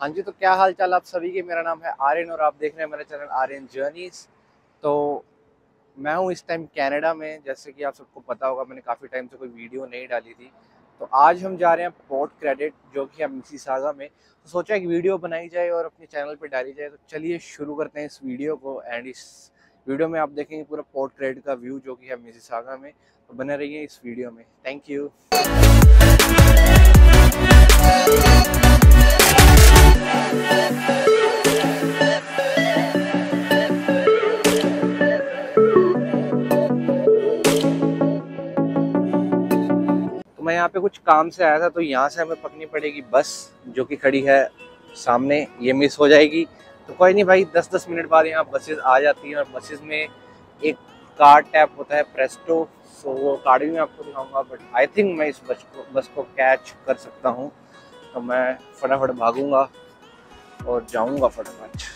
हाँ जी तो क्या हाल चाल आप सभी के? मेरा नाम है आर्यन और आप देख रहे हैं मेरा चैनल आर्यन जर्नीस तो मैं हूँ इस टाइम कनाडा में, जैसे कि आप सबको पता होगा, मैंने काफ़ी टाइम से कोई वीडियो नहीं डाली थी। तो आज हम जा रहे हैं पोर्ट क्रेडिट, जो कि है मिसी सागा में। तो सोचा एक वीडियो बनाई जाए और अपने चैनल पर डाली जाए। तो चलिए शुरू करते हैं इस वीडियो को एंड इस वीडियो में आप देखेंगे पूरा पोर्ट क्रेडिट का व्यू, जो कि है मिसी सागा में। तो बने रहिए इस वीडियो में। थैंक यू मैं यहाँ पे कुछ काम से आया था तो यहाँ से हमें पकड़नी पड़ेगी बस, जो कि खड़ी है सामने, ये मिस हो जाएगी। तो कोई नहीं भाई दस दस मिनट बाद यहाँ बसेस आ जाती हैं, और बसेस में एक कार्ड टैप होता है प्रेस्टो सो वो कार्ड भी मैं आपको दिखाऊँगा बट आई थिंक मैं इस बस को बस को कैच कर सकता हूँ। तो मैं फटाफट भागूँगा। और जाऊँगा फटाफट।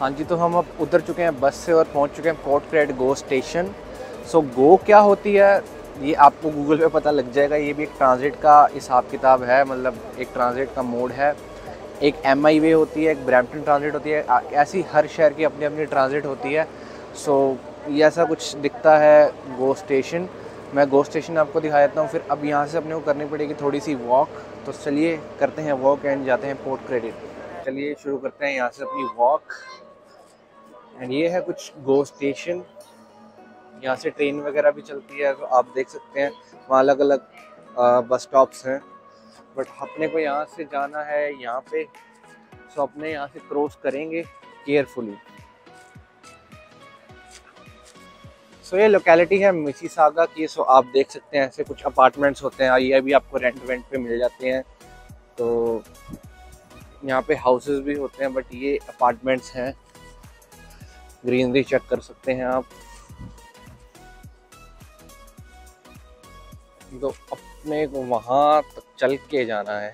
हाँ जी तो हम अब उतर चुके हैं बस से और पहुँच चुके हैं Port Credit GO station so GO क्या होती है, ये आपको गूगल पे पता लग जाएगा। ये भी एक ट्रांजिट का हिसाब किताब है मतलब एक ट्रांजिट का मोड है। एक एम आई वे होती है, एक ब्रैम्पटन ट्रांजिट होती है। ऐसी हर शहर की अपनी अपनी ट्रांजिट होती है। सो ये ऐसा कुछ दिखता है गो स्टेशन मैं गो स्टेशन आपको दिखा देता हूँ, फिर अब यहाँ से अपने को करनी पड़ेगी थोड़ी सी वॉक तो चलिए करते हैं वॉक एंड जाते हैं पोर्ट क्रेडिट चलिए शुरू करते हैं यहाँ से अपनी वॉक एंड ये है कुछ गो स्टेशन यहाँ से ट्रेन वगैरह भी चलती है तो आप देख सकते हैं, वहाँ अलग अलग बस स्टॉप्स हैं। बट अपने को यहाँ से जाना है, यहाँ पे। सो अपने यहाँ से क्रॉस करेंगे केयरफुली सो ये लोकेलिटी है मिसी सागा की सो आप देख सकते हैं, ऐसे कुछ अपार्टमेंट्स होते हैं। ये भी आपको रेंट वेंट पे मिल जाते हैं। तो यहाँ पे हाउसेस भी होते हैं बट ये अपार्टमेंट्स हैं। ग्रीनरी चेक कर सकते हैं आप। तो अपने को वहाँ तक चल के जाना है।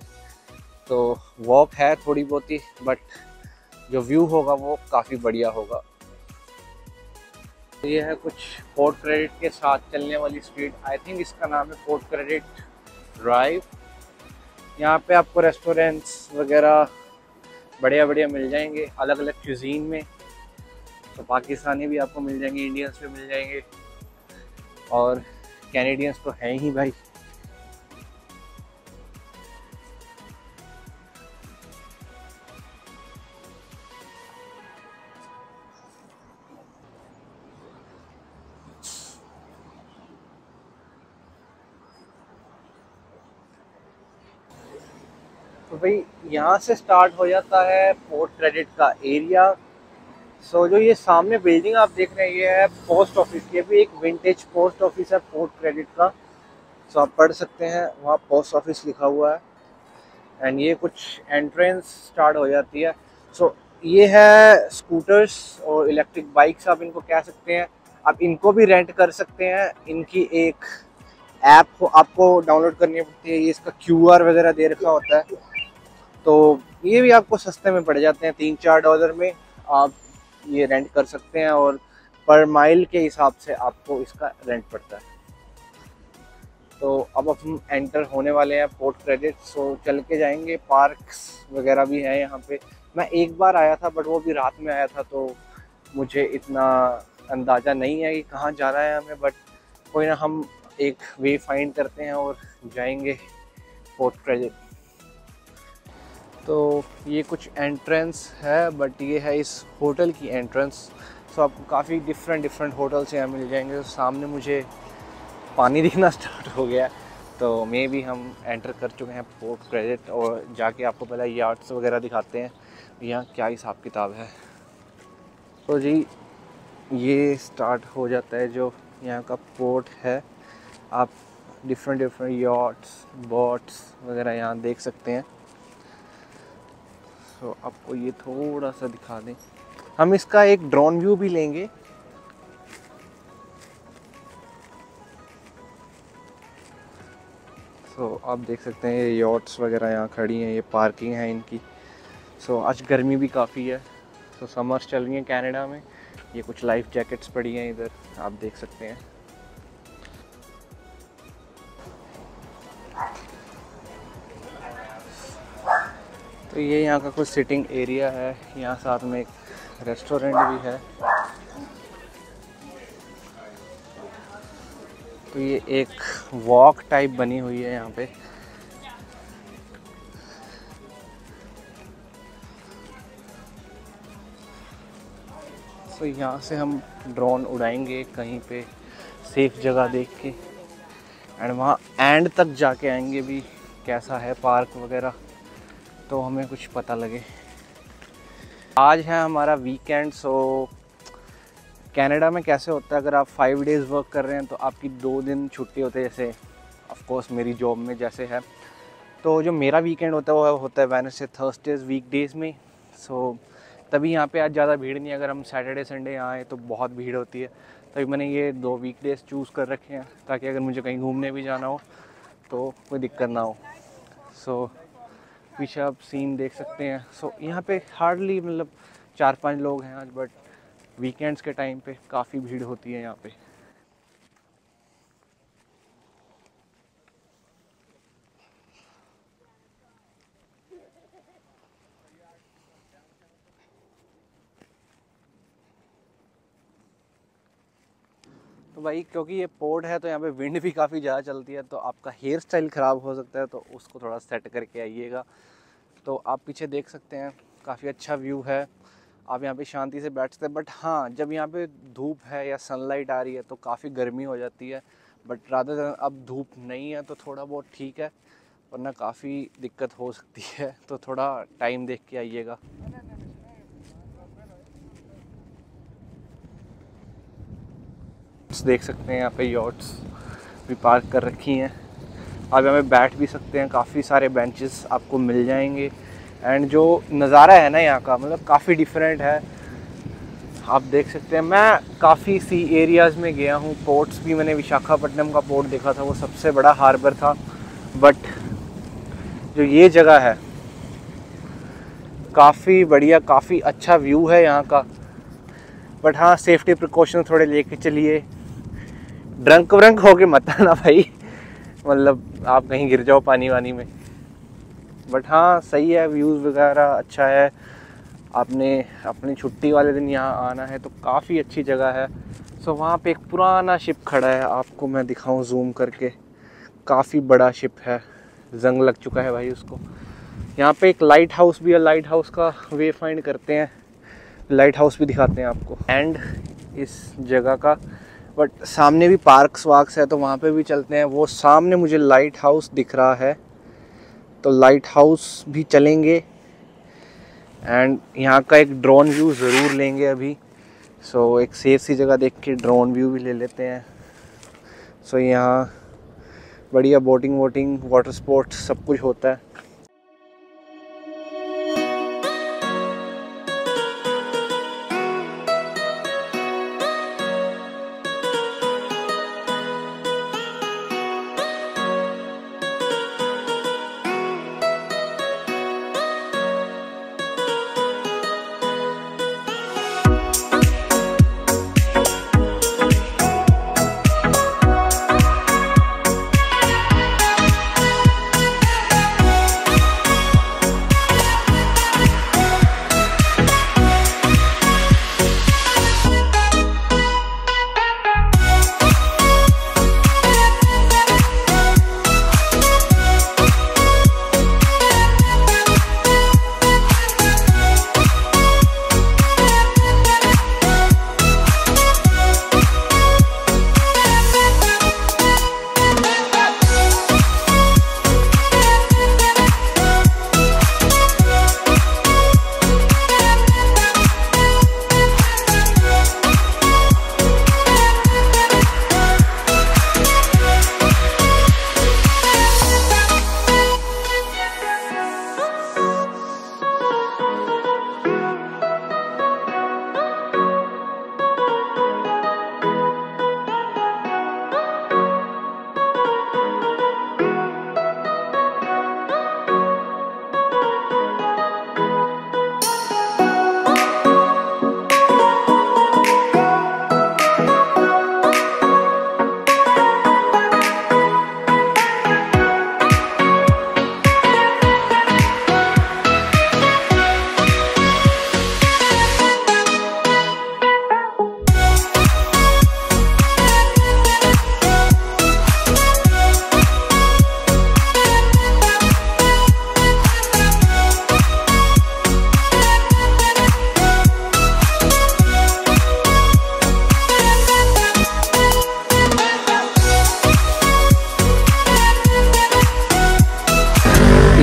तो वॉक है थोड़ी बहुत ही बट जो व्यू होगा वो काफ़ी बढ़िया होगा। ये है कुछ पोर्ट क्रेडिट के साथ चलने वाली स्ट्रीट आई थिंक इसका नाम है पोर्ट क्रेडिट ड्राइव यहाँ पे आपको रेस्टोरेंट्स वगैरह बढ़िया बढ़िया मिल जाएँगे अलग अलग क्यूजीन में। तो पाकिस्तानी भी आपको मिल जाएँगे इंडियंस भी मिल जाएँगे। और कैनेडियंस तो हैं ही भाई। तो भाई, यहाँ से स्टार्ट हो जाता है पोर्ट क्रेडिट का एरिया सो जो ये सामने बिल्डिंग आप देख रहे हैं ये है पोस्ट ऑफ़िस ये भी एक विंटेज पोस्ट ऑफ़िस है पोर्ट क्रेडिट का। सो so, आप पढ़ सकते हैं वहाँ पोस्ट ऑफ़िस लिखा हुआ है। एंड ये कुछ एंट्रेंस स्टार्ट हो जाती है। सो so, ये है स्कूटर्स और इलेक्ट्रिक बाइक्स आप इनको कह सकते हैं। आप इनको भी रेंट कर सकते हैं। इनकी एक ऐप आपको डाउनलोड करनी पड़ती है। ये इसका क्यूआर वगैरह दे रखा होता है। तो ये भी आपको सस्ते में पड़ जाते हैं तीन चार डॉलर में। आप ये रेंट कर सकते हैं और पर माइल के हिसाब से आपको इसका रेंट पड़ता है। तो अब हम एंटर होने वाले हैं पोर्ट क्रेडिट सो चल के जाएँगे। पार्क्स वगैरह भी हैं यहाँ पे। मैं एक बार आया था बट वो भी रात में आया था तो मुझे इतना अंदाज़ा नहीं है कि कहाँ जाना है हमें बट कोई ना हम एक वे फाइंड करते हैं और जाएँगे पोर्ट क्रेडिट तो ये कुछ एंट्रेंस है बट ये है इस होटल की एंट्रेंस सो आपको काफ़ी डिफरेंट डिफरेंट होटल्स यहाँ मिल जाएँगे. तो सामने मुझे पानी दिखना स्टार्ट हो गया. तो मे भी हम एंटर कर चुके हैं पोर्ट क्रेडिट और जाके आपको पहले यार्ड्स वगैरह दिखाते हैं. यहाँ क्या हिसाब किताब है. तो जी, ये स्टार्ट हो जाता है जो यहाँ का पोर्ट है. आप डिफरेंट डिफरेंट यॉट्स बोट्स वगैरह यहाँ देख सकते हैं. सो आपको ये थोड़ा सा दिखा दें। हम इसका एक ड्रोन व्यू भी लेंगे। सो so, आप देख सकते हैं ये यॉट्स वगैरह यहाँ खड़ी हैं ये पार्किंग है इनकी। सो so, आज गर्मी भी काफ़ी है। सो so, समर्स चल रही हैं कनाडा में। ये कुछ लाइफ जैकेट्स पड़ी हैं इधर आप देख सकते हैं। तो ये यहाँ का कुछ सिटिंग एरिया है। यहाँ साथ में एक रेस्टोरेंट भी है। तो ये एक वॉक टाइप बनी हुई है यहाँ पे। तो यहाँ से हम ड्रोन उड़ाएँगे कहीं पे सेफ़ जगह देख के। एंड वहाँ एंड तक जाके आएँगे भी, कैसा है पार्क वगैरह। तो हमें कुछ पता लगे। आज है हमारा वीकेंड सो कनाडा में कैसे होता है? अगर आप फाइव डेज़ वर्क कर रहे हैं तो आपकी दो दिन छुट्टी होते हैं जैसे ऑफ़ कोर्स मेरी जॉब में जैसे है। तो जो मेरा वीकेंड होता है वो होता है वेनसडे थर्सडेज वीक डेज़ में। सो तभी यहाँ पे आज ज़्यादा भीड़ नहीं अगर हम सैटरडे संडे आए तो बहुत भीड़ होती है। तभी मैंने ये दो वीक डेज़ चूज़ कर रखे हैं ताकि अगर मुझे कहीं घूमने भी जाना हो तो कोई दिक्कत ना हो। सो so, पीछे आप सीन देख सकते हैं। सो so, यहाँ पे हार्डली मतलब चार पाँच लोग हैं आज बट वीकेंड्स के टाइम पे काफ़ी भीड़ होती है यहाँ पे। भाई, क्योंकि ये पोर्ट है तो यहाँ पे विंड भी काफ़ी ज़्यादा चलती है तो आपका हेयर स्टाइल ख़राब हो सकता है तो उसको थोड़ा सेट करके आइएगा। तो आप पीछे देख सकते हैं, काफ़ी अच्छा व्यू है। आप यहाँ पे शांति से बैठ सकते हैं बट हाँ जब यहाँ पे धूप है या सनलाइट आ रही है तो काफ़ी गर्मी हो जाती है। बट राधा अब धूप नहीं है तो थोड़ा बहुत ठीक है, वरना काफ़ी दिक्कत हो सकती है तो थोड़ा टाइम देख के आइएगा। देख सकते हैं, यहाँ पे यॉट्स भी पार्क कर रखी हैं। आप यहाँ पे बैठ भी सकते हैं, काफ़ी सारे बेंचेस आपको मिल जाएँगे। एंड जो नज़ारा है ना यहाँ का मतलब काफ़ी डिफरेंट है। आप देख सकते हैं, मैं काफ़ी सी एरियाज़ में गया हूँ। पोर्ट्स भी मैंने विशाखापट्टनम का पोर्ट देखा था, वो सबसे बड़ा हार्बर था। बट जो ये जगह है, काफ़ी बढ़िया, काफ़ी अच्छा व्यू है यहाँ का। बट हाँ सेफ्टी प्रिकॉशन थोड़े लेके चलिए। ड्रंक व्रंक होके मत आना भाई। मतलब आप कहीं गिर जाओ पानी वानी में। बट हाँ सही है व्यूज़ वगैरह अच्छा है। आपने अपनी छुट्टी वाले दिन यहाँ आना है तो काफ़ी अच्छी जगह है। सो वहाँ पे एक पुराना शिप खड़ा है, आपको मैं दिखाऊँ जूम करके। काफ़ी बड़ा शिप है। जंग लग चुका है भाई उसको। यहाँ पे एक लाइट हाउस भी है लाइट हाउस का वे फाइंड करते हैं। लाइट हाउस भी दिखाते हैं आपको। एंड इस जगह का बट सामने भी पार्क्स वार्क्स है तो वहाँ पे भी चलते हैं। वो सामने मुझे लाइट हाउस दिख रहा है तो लाइट हाउस भी चलेंगे। एंड यहाँ का एक ड्रोन व्यू ज़रूर लेंगे अभी। सो so, एक सेफ़ सी जगह देख के ड्रोन व्यू भी ले लेते हैं। सो so, यहाँ बढ़िया बोटिंग वोटिंग वाटर स्पोर्ट्स सब कुछ होता है।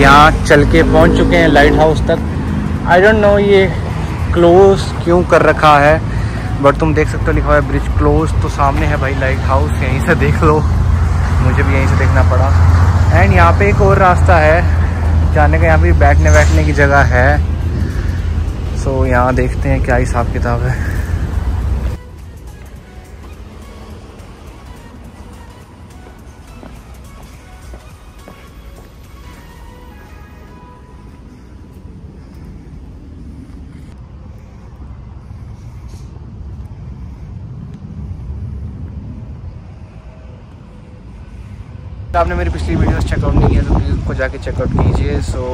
यहाँ चल के पहुँच चुके हैं लाइट हाउस तक। आई डोंट नो ये क्लोज क्यों कर रखा है बट तुम देख सकते हो लिखा हुआ है ब्रिज क्लोज तो सामने है भाई लाइट हाउस यहीं से देख लो। मुझे भी यहीं से देखना पड़ा। एंड यहाँ पे एक और रास्ता है जाने का यहाँ पे बैठने बैठने की जगह है। सो so, यहाँ देखते हैं क्या हिसाब किताब है। आपने मेरी पिछली वीडियोस चेकआउट नहीं किया तो प्लीज़ उसको जाके चेकआउट कीजिए। सो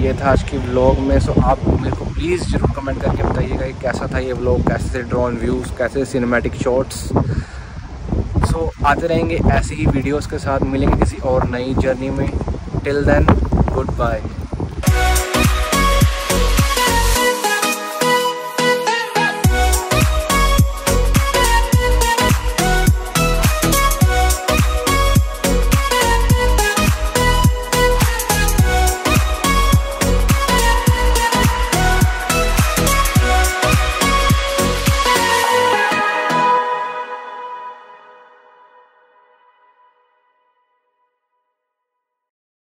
ये था आज की व्लॉग में। सो आप मेरे को प्लीज़ ज़रूर कमेंट करके बताइएगा कि कैसा था ये व्लॉग कैसे थे ड्रोन व्यूज़ कैसे सिनेमैटिक शॉट्स सो आते रहेंगे ऐसे ही वीडियोज़ के साथ। मिलेंगे किसी और नई जर्नी में। Till then good bye